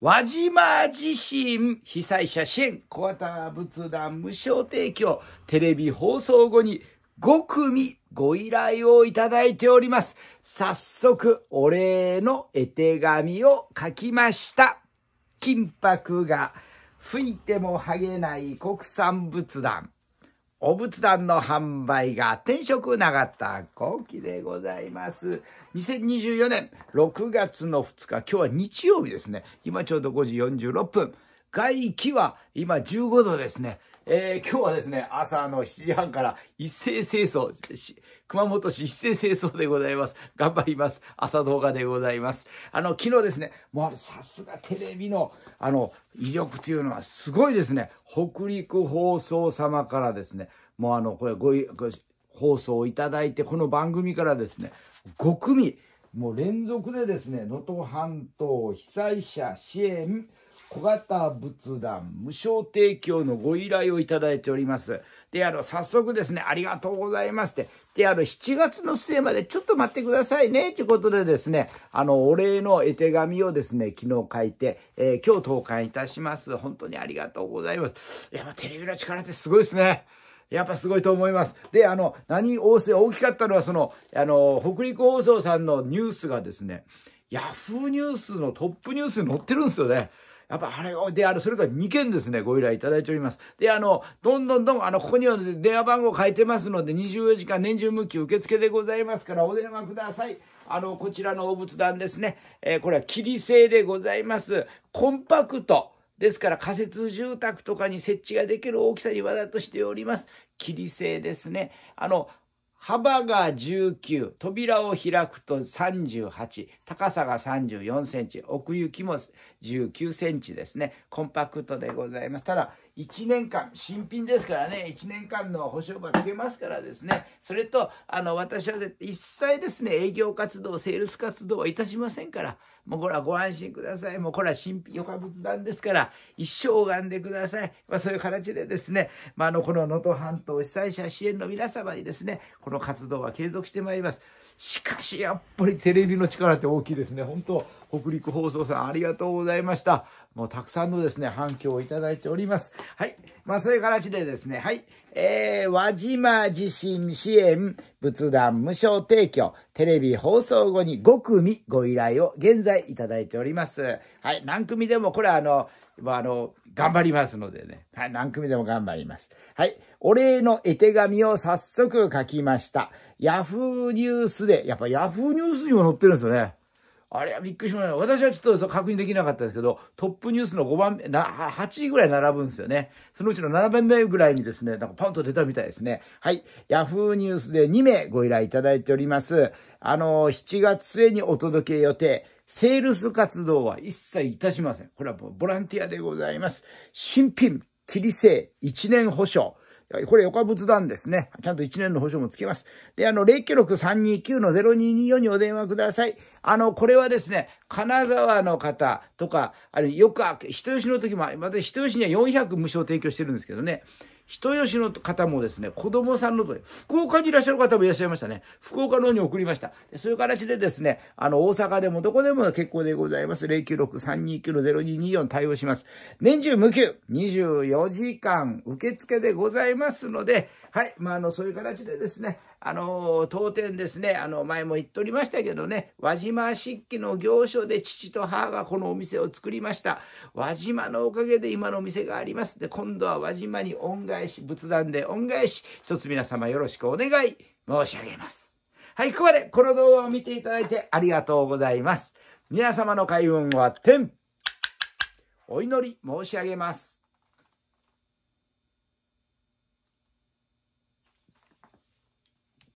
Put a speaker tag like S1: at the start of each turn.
S1: 輪島地震被災者支援小型仏壇無償提供テレビ放送後に5組ご依頼をいただいております。早速お礼の絵手紙を書きました。金箔が吹いても剥げない国産仏壇。お仏壇の販売が転職なかった後期でございます。2024年6月の2日、今日は日曜日ですね。今ちょうど5時46分。外気は今15度ですね。えー、今日はですね、朝の7時半から一斉清掃、熊本市一斉清掃でございます。頑張ります。朝動画でございます。あの、昨日ですね、もうさすがテレビの、あの、威力というのはすごいですね。北陸放送様からですね、もうあの、これご、ご放送をいただいて、この番組からですね、5組、もう連続でですね、能登半島被災者支援小型仏壇無償提供のご依頼をいただいております。で、あの、早速ですね、ありがとうございますって。で、あの、7月の末までちょっと待ってくださいね、ということでですね、あの、お礼の絵手紙をですね、昨日書いて、えー、今日投函いたします。本当にありがとうございます。やっぱテレビの力ってすごいですね。やっぱすごいと思います。で、あの、何大大きかったのは、その、あの、北陸放送さんのニュースがですね、ヤフーニュースのトップニュースに載ってるんですよね。やっぱあれを、で、あの、それから2件ですね、ご依頼いただいております。で、あの、どんどんどん、あの、ここには電話番号書いてますので、24時間年中無休受付でございますから、お電話ください。あの、こちらのお仏壇ですね。えー、これは切り製でございます。コンパクト。ですから仮設住宅とかに設置ができる大きさにわざとしております。切り製ですね。あの、幅が19、扉を開くと38、高さが34センチ、奥行きも19センチですね。コンパクトでございます。ただ、1年間、新品ですからね、1年間の保証がつけますからですね。それと、あの、私は一切ですね、営業活動、セールス活動はいたしませんから、もうこれはご安心ください。もうこれは新品、余暇仏壇ですから、一生拝んでください。まあそういう形でですね、まああの、この能登半島被災者支援の皆様にですね、この活動は継続してまいります。しかし、やっぱりテレビの力って大きいですね。本当北陸放送さんありがとうございました。もうたくさんのですね、反響をいただいております。はい。まあそういう形でですね、はい。えー、輪島地震支援仏壇無償提供、テレビ放送後に5組ご依頼を現在いただいております。はい。何組でも、これはあの、あの、頑張りますのでね。はい。何組でも頑張ります。はい。お礼の絵手紙を早速書きました。ヤフーニュースで、やっぱヤフーニュースにも載ってるんですよね。あれはびっくりしました。私はちょっと確認できなかったですけど、トップニュースの5番目、な、8位ぐらい並ぶんですよね。そのうちの7番目ぐらいにですね、なんかポンと出たみたいですね。はい。ヤフーニュースで2名ご依頼いただいております。あの、7月末にお届け予定。セールス活動は一切いたしません。これはボランティアでございます。新品、切り製、1年保証。これ横仏壇ですね。ちゃんと1年の保証もつけます。で、あの、096-329-0224にお電話ください。あの、これはですね、金沢の方とか、あれ、よく、人吉の時も、また人吉には400無償提供してるんですけどね。人吉の方もですね、子供さんのと福岡にいらっしゃる方もいらっしゃいましたね。福岡の方に送りました。そういう形でですね、あの、大阪でもどこでも結構でございます。096-329-0224対応します。年中無休、24時間受付でございますので、はい。まあ、あの、そういう形でですね、あの、当店ですね、あの、前も言っておりましたけどね、輪島漆器の行書で父と母がこのお店を作りました。輪島のおかげで今のお店があります。で、今度は輪島に恩返し、仏壇で恩返し、一つ皆様よろしくお願い申し上げます。はい、ここまでこの動画を見ていただいてありがとうございます。皆様の開運は天、お祈り申し上げます。